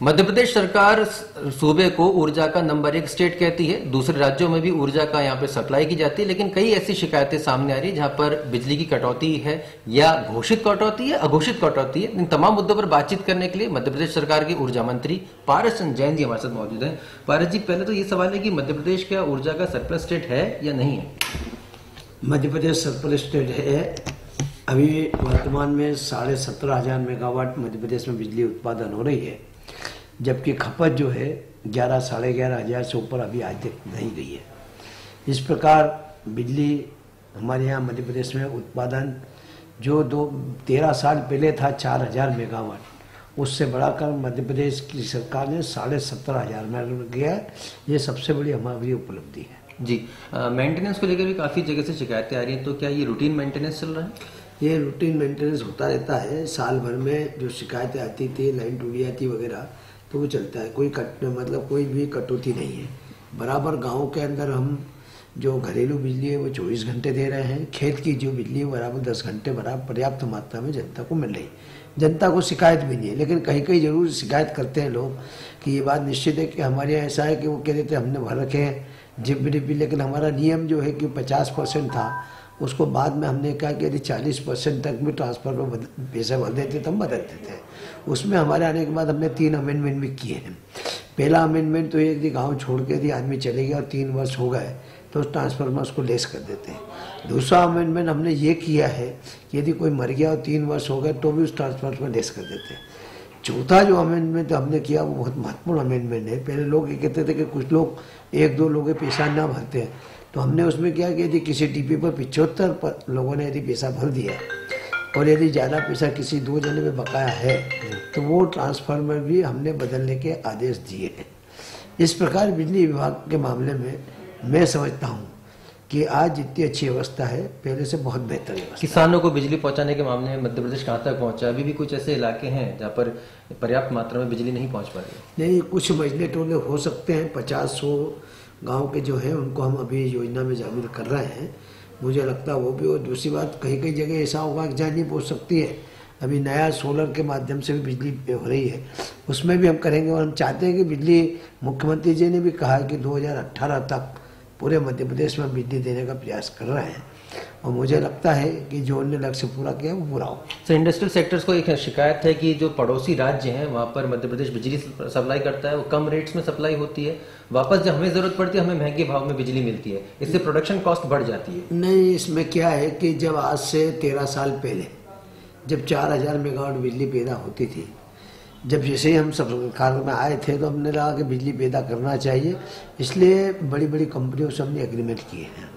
मध्य प्रदेश सरकार सूबे को ऊर्जा का नंबर एक स्टेट कहती है। दूसरे राज्यों में भी ऊर्जा का यहाँ पे सप्लाई की जाती है, लेकिन कई ऐसी शिकायतें सामने आ रही है जहाँ पर बिजली की कटौती है या घोषित कटौती है, अघोषित कटौती है। इन तमाम मुद्दों पर बातचीत करने के लिए मध्य प्रदेश सरकार के ऊर्जा मंत्री पारस चंद जैन जी हमारे साथ मौजूद है। पारस जी, पहले तो ये सवाल है कि मध्य प्रदेश क्या ऊर्जा का सरप्लस स्टेट है या नहीं है? मध्य प्रदेश सरप्लस स्टेट है। अभी वर्तमान में साढ़े सत्रह हज़ार मेगावाट मध्य प्रदेश में बिजली उत्पादन हो रही है। जबकि खपत जो है ग्यारह साढ़े ग्यारह हज़ार से ऊपर अभी आज तक नहीं गई है। इस प्रकार बिजली हमारे यहाँ मध्य प्रदेश में उत्पादन जो दो तेरह साल पहले था चार हज़ार मेगावाट उससे बढ़ाकर मध्य प्रदेश की सरकार ने साढ़े सत्तर हज़ार में किया है। ये सबसे बड़ी हमारी उपलब्धि है। जी मेंटेनेंस को लेकर भी काफ़ी जगह से शिकायतें आ रही हैं तो क्या ये रूटीन मेंटेनेंस चल रहा है? ये रूटीन मेंटेनेंस होता रहता है। साल भर में जो शिकायतें आती थी लाइन टूटी जाती वगैरह तो वो चलता है। कोई कट मतलब कोई भी कटौती नहीं है। बराबर गाँव के अंदर हम जो घरेलू बिजली है, वो चौबीस घंटे दे रहे हैं। खेत की जो बिजली है बराबर दस घंटे बराबर पर्याप्त मात्रा में जनता को मिल रही जनता को शिकायत भी नहीं है। लेकिन कहीं कहीं ज़रूर शिकायत करते हैं लोग कि ये बात निश्चित है कि हमारे यहाँ ऐसा है कि वो कह देते हमने भर रखे हैं जिप भी लेकिन हमारा नियम जो है कि पचास परसेंट था। उसको बाद में हमने कहा कि यदि चालीस परसेंट तक भी ट्रांसफ़र में पैसा भर देते तो हम बदलते थे। उसमें हमारे आने के बाद हमने तीन अमेंडमेंट भी किए हैं। पहला अमेंडमेंट तो ये यदि गाँव छोड़ के यदि आदमी चले गया और तीन वर्ष हो गए तो उस ट्रांसफ़र में उसको लेस कर देते हैं। दूसरा अमेंडमेंट हमने ये किया है कि यदि कोई मर गया और तीन वर्ष हो गए तो भी उस ट्रांसफ़र में लेस कर देते हैं। चौथा जो अमेंडमेंट हमने किया, वो बहुत महत्वपूर्ण अमेंडमेंट है। पहले लोग ये कहते थे कि कुछ लोग, एक दो लोग पैसा ना भरते हैं। तो हमने उसमें क्या किया यदि किसी टीपी पर पिछहत्तर पर लोगों ने यदि पैसा भर दिया और यदि ज़्यादा पैसा किसी दो जने में बकाया है तो वो ट्रांसफार्मर भी हमने बदलने के आदेश दिए हैं। इस प्रकार बिजली विभाग के मामले में मैं समझता हूँ कि आज जितनी अच्छी अवस्था है पहले से बहुत बेहतर है। किसानों को बिजली पहुँचाने के मामले में मध्य प्रदेश कहाँ तक पहुँचा? अभी भी कुछ ऐसे इलाके हैं जहाँ पर पर्याप्त मात्रा में बिजली नहीं पहुँच पा रही नहीं कुछ मजले टोले हो सकते हैं पचास सौ गाँव के जो है, उनको हम अभी योजना में शामिल कर रहे हैं। मुझे लगता है वो भी, और दूसरी बात, कहीं कहीं जगह ऐसा होगा कि जहाँ नहीं पहुँच सकती है। अभी नया सोलर के माध्यम से भी बिजली हो रही है। उसमें भी हम करेंगे, और हम चाहते हैं कि बिजली, मुख्यमंत्री जी ने भी कहा कि 2018 तक पूरे मध्य प्रदेश में बिजली देने का प्रयास कर रहे हैं। और मुझे लगता है कि जो उन्होंने लक्ष्य पूरा किया वो पूरा हो। सर इंडस्ट्रियल सेक्टर्स को एक शिकायत है कि जो पड़ोसी राज्य हैं वहाँ पर मध्य प्रदेश बिजली सप्लाई करता है वो कम रेट्स में सप्लाई होती है। वापस जब हमें ज़रूरत पड़ती है हमें महँगे भाव में बिजली मिलती है। इससे प्रोडक्शन कॉस्ट बढ़ जाती है। नहीं इसमें क्या है कि जब आज से तेरह साल पहले जब चार हज़ार मेगावाट बिजली पैदा होती थी जब जैसे ही हम सरकार में आए थे तो हमने लगा कि बिजली पैदा करना चाहिए। इसलिए बड़ी बड़ी कंपनियों से हमने एग्रीमेंट किए हैं।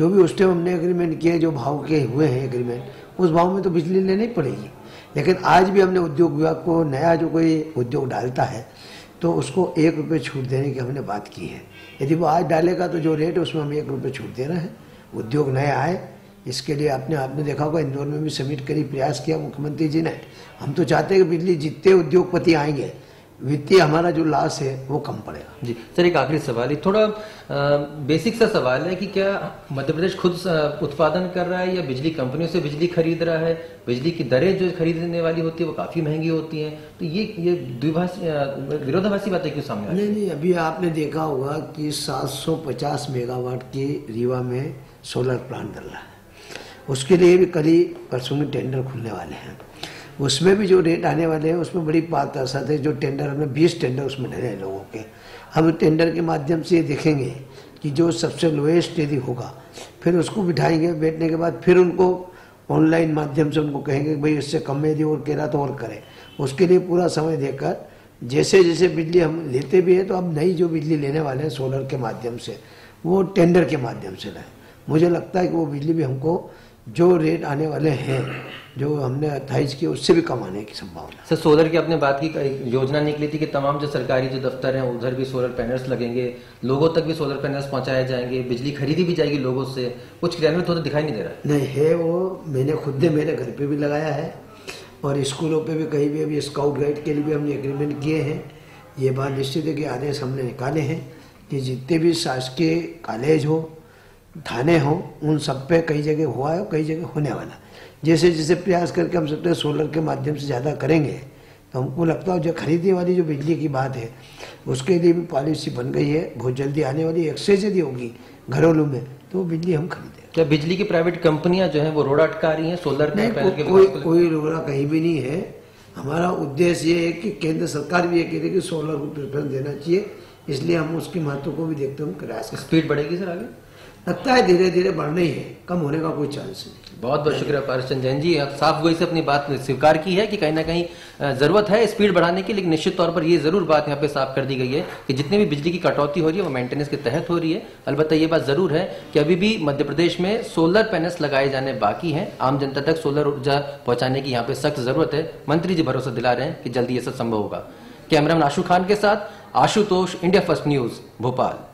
जो भी उस टाइम हमने एग्रीमेंट किए, जो भाव के हुए हैं एग्रीमेंट उस भाव में तो बिजली लेनी पड़ेगी। लेकिन आज भी हमने उद्योग विभाग को नया जो कोई उद्योग डालता है तो उसको एक रुपये छूट देने की हमने बात की है। यदि वो आज डालेगा तो जो रेट है उसमें हम एक रुपये छूट दे रहे हैं। उद्योग नए आए, इसके लिए आपने आपने देखा होगा इंदौर में भी समिट करी, प्रयास किया मुख्यमंत्री जी ने। हम तो चाहते हैं कि बिजली जितने उद्योगपति आएँगे वित्तीय हमारा जो लॉस है वो कम पड़ेगा। जी सर एक आखिरी सवाल है थोड़ा आ, बेसिक सा सवाल है कि क्या मध्य प्रदेश खुद उत्पादन कर रहा है या बिजली कंपनियों से बिजली खरीद रहा है? बिजली की दरें जो खरीदने वाली होती है वो काफ़ी महँगी होती हैं। तो ये ये द्विभाषी विरोधाभासी बातें क्यों सामने नहीं नहीं अभी आपने देखा होगा कि 750 मेगावाट की रीवा में सोलर प्लांट डल रहा है। उसके लिए भी करीब परसों में टेंडर खुलने वाले हैं। उसमें भी जो रेट आने वाले हैं, उसमें बड़ी बात साथ है जो टेंडर हमने बीस टेंडर उसमें डले हैं लोगों के। हम टेंडर के माध्यम से ये देखेंगे कि जो सबसे लोएस्ट यदि होगा, फिर उसको बिठाएँगे, बैठने के बाद फिर उनको ऑनलाइन माध्यम से उनको कहेंगे भाई इससे कम में यदि और कह रहा तो और करें। उसके लिए पूरा समय देकर जैसे जैसे बिजली हम लेते भी हैं तो अब नई जो बिजली लेने वाले हैं सोलर के माध्यम से, वो टेंडर के माध्यम से लें। मुझे लगता है कि वो बिजली भी हमको जो रेट आने वाले हैं जो हमने अट्ठाईस की उससे भी कम आने की संभावना। सर सोलर की आपने बात की योजना निकली थी कि तमाम जो सरकारी जो दफ्तर हैं उधर भी सोलर पैनल्स लगेंगे लोगों तक भी सोलर पैनल्स पहुँचाए जाएँगे बिजली खरीदी भी जाएगी लोगों से। कुछ क्रियान्वित होता दिखाई नहीं दे रहा नहीं है वो मैंने खुद ने मेरे घर पर भी लगाया है और स्कूलों पर भी कहीं भी अभी स्काउट गाइड के लिए भी हमने एग्रीमेंट किए हैं। ये बात निश्चित है कि आदेश हमने निकाले हैं कि जितने भी शासकीय कॉलेज हो थाने हों उन सब पे कई जगह हुआ है कई जगह होने वाला जैसे जैसे प्रयास करके हम सकते हैं सोलर के माध्यम से ज़्यादा करेंगे तो हमको लगता है जो खरीदने वाली जो बिजली की बात है उसके लिए भी पॉलिसी बन गई है बहुत जल्दी आने वाली एक्सेस यदि होगी घरेलू में तो वो बिजली हम खरीदें। क्या बिजली की प्राइवेट कंपनियाँ जो है वो रोड अटका रही हैं सोलर नहीं पैनल के कोई को कोई रोड़ा कहीं भी नहीं है। हमारा उद्देश्य ये है कि केंद्र सरकार भी ये कह रही है कि सोलर को प्रेफरेंस देना चाहिए इसलिए हम उसके महत्व को भी देखते हुए प्रयास स्पीड बढ़ेगी सर आगे। लगता है धीरे धीरे बढ़ना ही है, कम होने का कोई चांस नहीं। बहुत बहुत शुक्रिया पारस जैन जी। साफ़ गोई से अपनी बात स्वीकार की है कि कहीं ना कहीं ज़रूरत है स्पीड बढ़ाने की, लेकिन निश्चित तौर पर ये ज़रूर बात यहाँ पे साफ़ कर दी गई है कि जितनी भी बिजली की कटौती हो रही है, वो मेंटेनेंस के तहत हो रही है। अलबत्ता ये बात ज़रूर है कि अभी भी मध्य प्रदेश में सोलर पैनल्स लगाए जाने बाकी हैं। आम जनता तक सोलर ऊर्जा पहुँचाने की यहाँ पे सख्त ज़रूरत है। मंत्री जी भरोसा दिला रहे हैं कि जल्दी ये सब संभव होगा। कैमरामैन आशु खान के साथ, Ashutosh India First News Bhopal.